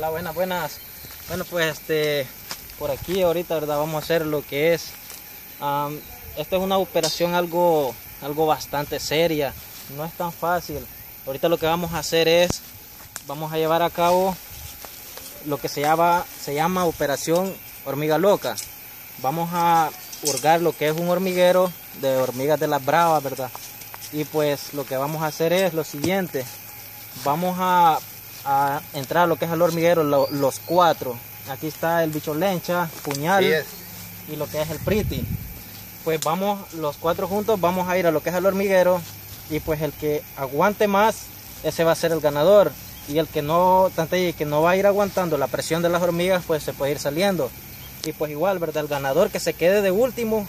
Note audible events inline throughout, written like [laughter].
Hola, buenas, buenas. Bueno, pues este, por aquí ahorita, ¿verdad? Vamos a hacer lo que es. Um, esta es una operación algo, algo bastante seria. No es tan fácil. Ahorita lo que vamos a hacer es, vamos a llevar a cabo lo que se llama, se llama operación hormiga loca. Vamos a hurgar lo que es un hormiguero de hormigas de las bravas, ¿verdad? Y pues lo que vamos a hacer es lo siguiente. Vamos a, a entrar a lo que es el hormiguero, lo, los cuatro. Aquí está el bicho lencha, puñal y lo que es el pretty. Pues vamos, los cuatro juntos, vamos a ir a lo que es el hormiguero y pues el que aguante más, ese va a ser el ganador. Y el que no, que no va a ir aguantando la presión de las hormigas, pues se puede ir saliendo. Y pues igual, ¿verdad? El ganador que se quede de último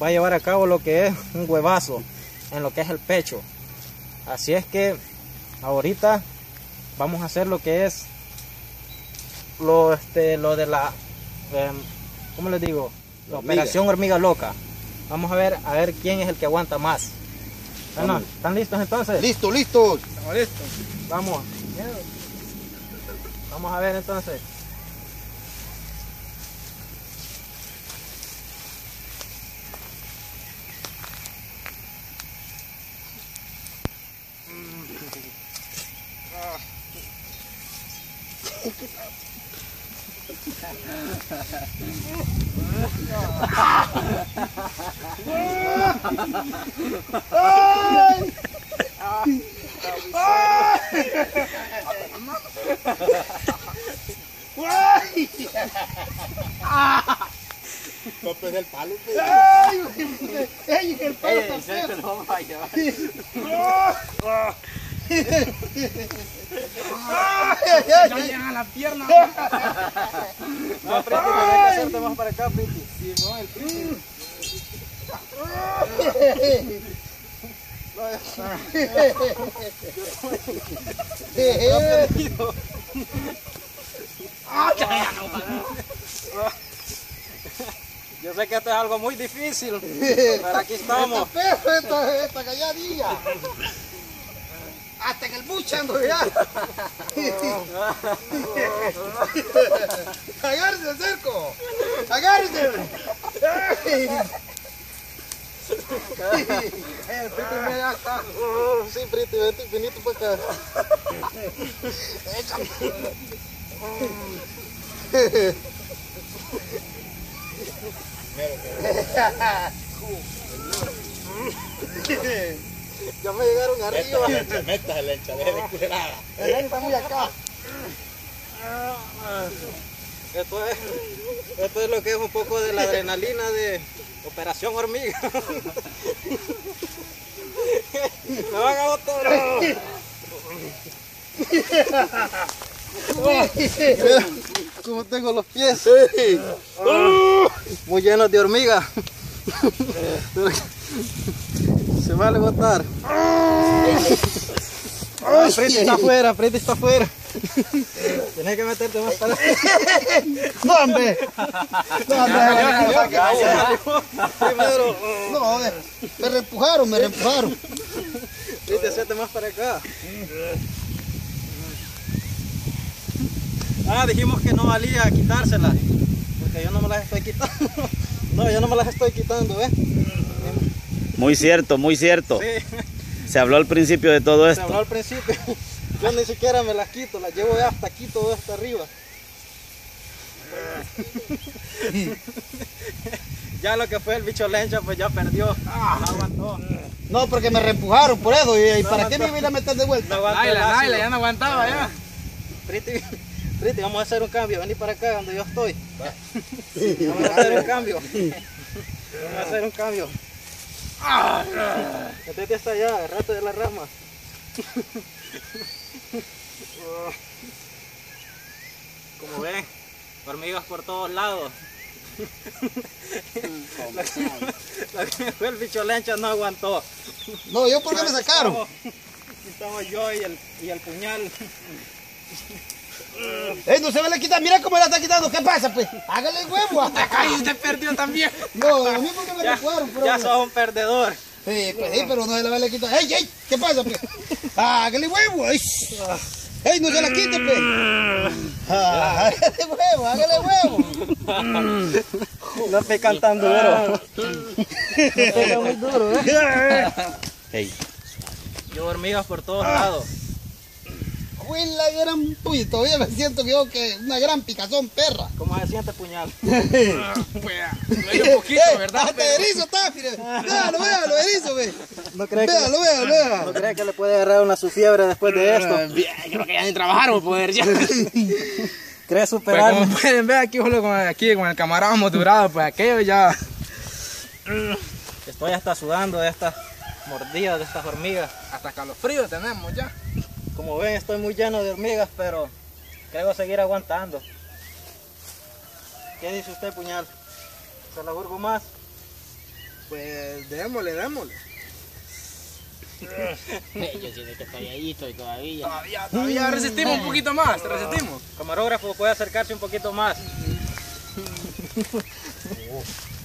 va a llevar a cabo lo que es un huevazo en lo que es el pecho. Así es que ahorita vamos a hacer lo que es lo, este, lo de la, eh, ¿cómo les digo? La operación hormiga loca. Vamos a ver, a ver quién es el que aguanta más. Bueno, ¿Están listos entonces? Listo, listos. Estamos listos. Vamos. Vamos a ver entonces. ¡Ay! Tope del palo. ¡Ay! ¡Ey! El palo está se feo. ¡Ay, ay, ay! a la pierna. No, Priti, tenés que hacerte más para acá, Priti. Sí, no, el Priti. Yo sé que esto es algo muy difícil, pero aquí estamos. Esta, esta galladilla. Hasta en el buche ando ya. [laughs] Agárrese, cerco. Agárrese. El Priti me acá. Sí, Priti, vente, viniste para acá. [laughs] Ya me llegaron arriba. Metas el leche, de culera. El aire está muy acá. Esto es, esto es lo que es un poco de la adrenalina de Operación Hormiga. Me van a botar. Mira cómo tengo los pies. Muy llenos de hormigas. Se vale botar. Ay, Frente está afuera, Frente está afuera. Tienes que meterte más para No, hombre. No, hombre. Primero, No, me reempujaron, me reempujaron. Frente, hacete más para acá. Ah, dijimos que no valía quitárselas. Porque yo no me las estoy quitando. [laughs] No, yo no me las estoy quitando, ¿eh? Muy cierto, muy cierto. Sí. Se habló al principio de todo Se habló esto. al principio. [laughs] Yo ni siquiera me las quito, las llevo ya hasta aquí, todo hasta arriba. [laughs] ya lo que fue el bicho lencha, pues ya perdió. No aguantó. No, porque me reempujaron por eso. ¿Y, y para qué me vine a meter de vuelta? No Naila. Naila, ya no aguantaba ya. Priti, Priti, vamos a hacer un cambio. Vení para acá donde yo estoy. [laughs] Vamos a hacer un cambio. Vamos a hacer un cambio. Métete hasta allá, agarrate de la rama. Como ven, hormigas por todos lados. Lo que- fue el bicho lencha no aguantó. No, yo por qué me sacaron. Estamos yo y el, y el puñal. Ey, no se me le quita. Mira cómo la está quitando. ¿Qué pasa, pues? Hágale huevo. [laughs] Ay, usted perdió también. No, a mí porque me Ya, reempujaron. pero- ya sos un perdedor. Sí, pues sí, pero no se le va a quitar. ¡Ey, ey! ¿Qué pasa, pues? ¡Hágale huevo! ¡Ey, no se la quite, pues! Hágale huevo, hágale huevo. No estoy cantando duro. Pega muy duro, ¿eh? Hey, Yo hormigas por todos lados. Uy, la gran puy, todavía me siento que yo que una gran picazón perra. ¿Cómo se siente puñal? [laughs] Pues, duele un poquito, Eh, ¿verdad? Pero- erizo está, mire. Véalo, véalo, erizo, ve. ¿No cree que, Véalo, véalo, ¿no véalo. cree que le puede agarrar una su fiebre después de esto? Bien, creo que ya ni trabajaron poder ya. [laughs] ¿Cree Pues superarme? como pueden ver aquí, solo con, aquí con el camarada moturado, pues aquello ya. Estoy hasta sudando de estas mordidas de estas hormigas. Hasta calofrío tenemos ya. Como ven, estoy muy lleno de hormigas, pero creo seguir aguantando. ¿Qué dice usted, puñal? ¿Se la hurgo más? Pues démosle, démosle. [laughs] Yo siento que estoy ahí, estoy todavía. Todavía, todavía resistimos un poquito más, resistimos. Camarógrafo, puede acercarse un poquito más.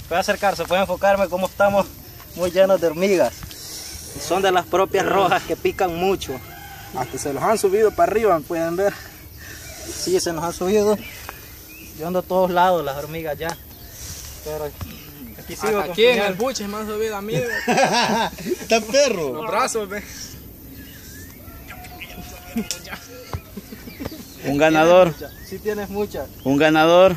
Puede acercarse, puede enfocarme cómo estamos muy llenos de hormigas. Son de las propias rojas que pican mucho. Hasta se los han subido para arriba, pueden ver. Sí, se nos han subido. Yo ando a todos lados las hormigas ya. Pero aquí sigo Aquí en el buche me han subido a mí [laughs] Está perro. los brazos, ve. [laughs] un ganador, Sí tienes muchas. un ganador.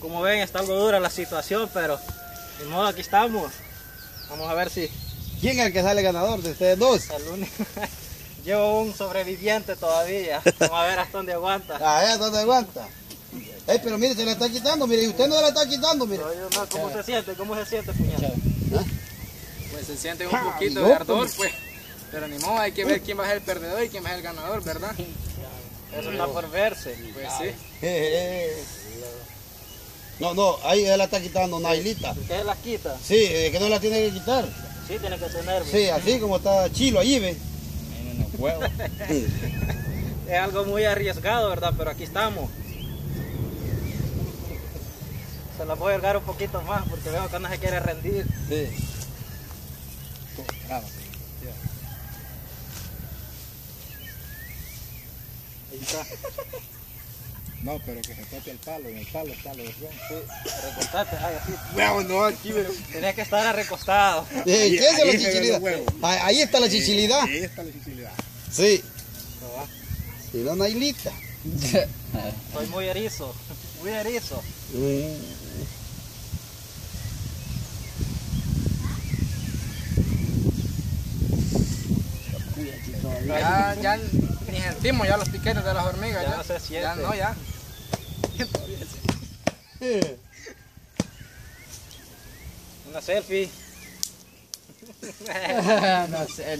Como ven, está algo dura la situación, pero de modo aquí estamos. Vamos a ver si ¿Quién es el que sale ganador de ustedes dos? el único. [laughs] Llevo un sobreviviente todavía. Vamos a ver hasta dónde aguanta. Ah, ¿eh? ¿Dónde aguanta? Ey, pero mire, se la está quitando, mire, y usted no la está quitando, mire. Yo no, ¿Cómo se siente? ¿Cómo se siente, puñal? Pues se siente un poquito no, de ardor, pues. Pero ni modo, hay que ver quién va a ser el perdedor y quién va a ser el ganador, ¿verdad? Eso está por verse. Pues sí. Eh, No, no, ahí él la está quitando, Nailita. ¿Qué se las quita? Sí, es que no la tiene que quitar. Sí, tiene que tener. Sí, así como está chilo allí, ve. [laughs] Es algo muy arriesgado, ¿verdad? Pero aquí estamos. Se las voy a holgar un poquito más porque veo que no se quiere rendir. Sí. Ahí está. No, pero que se toque el palo, en el palo está lo Sí, recostate, ay, así. Bueno, no, aquí, pero... Tenés que estar recostado. [laughs] Eh, ¿Qué es la ahí chichilidad? Ahí, ahí está la chichilidad. Ahí está la chichilidad. Sí. Sí, la Nailita. Estoy [laughs] muy erizo. [laughs] Muy erizo. Ya, ya ni sentimos ya los piquetes de las hormigas. Ya Ya, no se siente. Ya no, ya. [laughs] Una selfie. [laughs] no sé,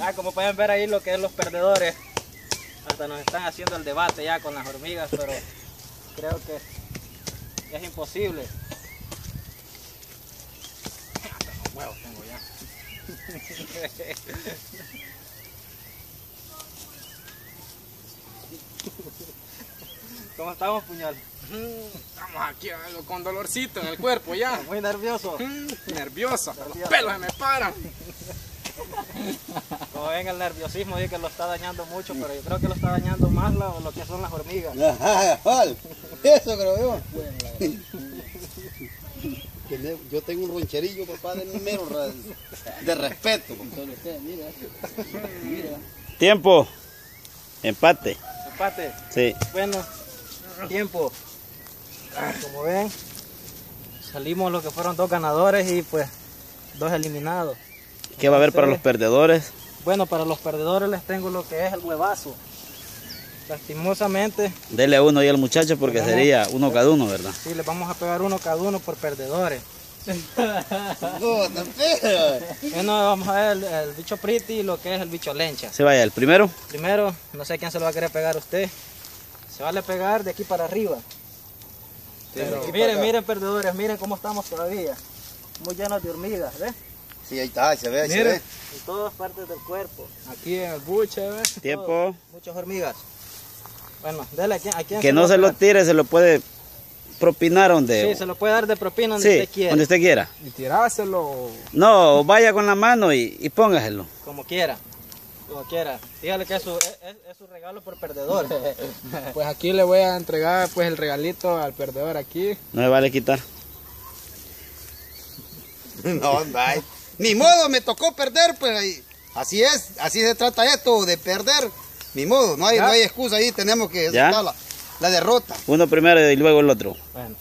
Ah, como pueden ver ahí lo que es los perdedores. Hasta nos están haciendo el debate ya con las hormigas, pero creo que es imposible. Hasta los huevos tengo ya. [laughs] ¿Cómo estamos, puñal? Estamos aquí algo con dolorcito en el cuerpo ya. [laughs] Muy nervioso. [laughs] Nervioso, los pelos se me paran. [laughs] Como ven, el nerviosismo dice que lo está dañando mucho, pero yo creo que lo está dañando más lo, lo que son las hormigas. Eso creo yo. Yo tengo un roncherillo, papá, de número de respeto. Tiempo. Empate. Empate. Sí. Bueno, tiempo. Como ven, salimos lo que fueron dos ganadores y pues dos eliminados. ¿Qué va a haber para los perdedores? Bueno, para los perdedores les tengo lo que es el huevazo. Lastimosamente, Dele uno ahí al muchacho porque sería uno cada uno, ¿verdad? sí, les vamos a pegar uno cada uno por perdedores. [laughs] No. Bueno, vamos a ver el, el bicho pretty y lo que es el bicho lencha. Se vaya el primero. Primero, no sé quién se lo va a querer pegar a usted. Se vale pegar de aquí para arriba. Pero aquí miren, miren perdedores, miren cómo estamos todavía. Muy llenos de hormigas, ¿ves? Sí, ahí está, se ve, ahí se ve. En todas partes del cuerpo. Aquí en el buche, ¿ves? Tiempo. Muchas hormigas. Bueno, dale a quién, a quién Que no se lo tire, se lo puede propinar donde, Sí, se lo puede dar de propina donde Sí, usted quiera. donde usted quiera. Y tirárselo. No, vaya con la mano y, y póngaselo. Como quiera. Como quiera. Dígale que es su, es, es- es su regalo por perdedor. [laughs] Pues aquí le voy a entregar pues el regalito al perdedor aquí. No me vale quitar. [laughs] No, no hay. Ni modo, me tocó perder, pues ahí. Así es, así se trata esto, de perder. Ni modo, no hay, no hay excusa ahí, tenemos que aceptar la, la derrota. Uno primero y luego el otro. bueno,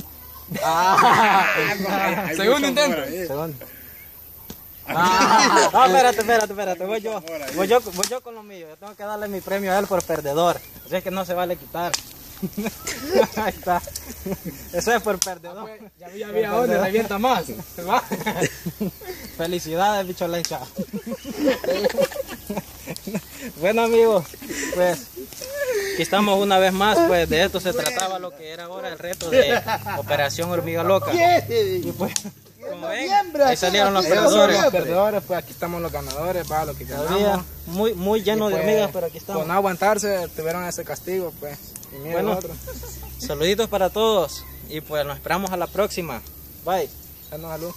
[laughs] Segundo intento. segundo. Ah, no, espérate, espérate, espérate. Voy yo. Voy yo, voy yo con lo mío. Yo tengo que darle mi premio a él por perdedor. Así es que no se vale quitar. [laughs] Ahí está. Eso es por perdedor. Ya vi, ya vi a dónde revienta más. Va. [laughs] Felicidades, bicho lencha. [laughs] bueno, amigos, pues aquí estamos una vez más. Pues de esto se trataba lo que era ahora el reto de Operación Hormiga Loca. Y pues, ven, ahí salieron los perdedores. los perdedores, pues aquí estamos los ganadores, va, los que Todavía ganamos. muy, muy lleno Y, de pues, hormigas, pero aquí Por estamos. no aguantarse, tuvieron ese castigo, pues. Y mira Bueno. otro. Saluditos para todos y pues nos esperamos a la próxima. Bye. Salud.